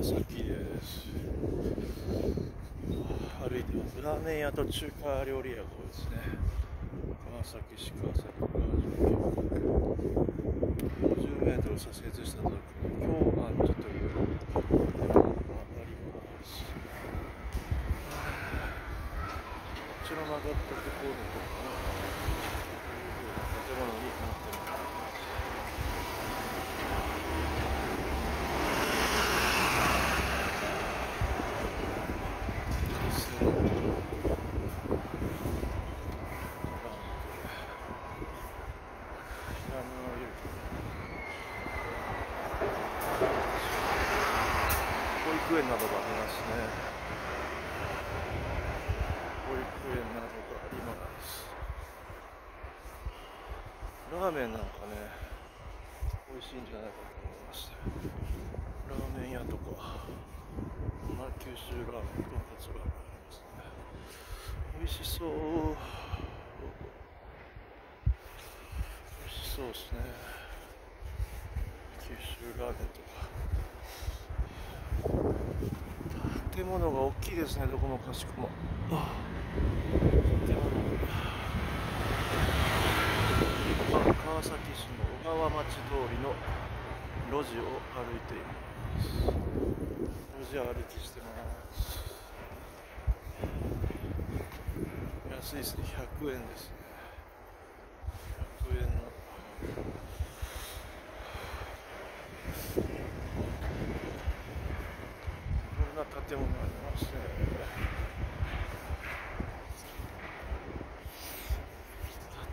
川崎です。歩いてますラーメン屋と中華料理屋が多いですね。川崎市川崎川50メートル左折したとこ今日はちょっと上の山がありますこちら曲がったところのところ建物になってます保育園などがありますね。保育園などがあります。ラーメンなんかね、美味しいんじゃないかと思いまして。ラーメン屋とか、まあ、九州ラーメン、豚骨ラーメンありますね。美味しそう。美味しそうですね。九州ラーメンとか。建物が大きいですね、どこもかしこも。建物川崎市の小川町通りの路地を歩いています。路地を歩きしてます。安いですね、100円ですね。100円の。いろんな建物がありまして。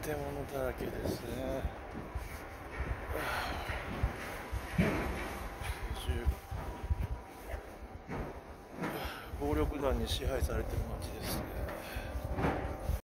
建物だらけですね。暴力団に支配されてる街ですね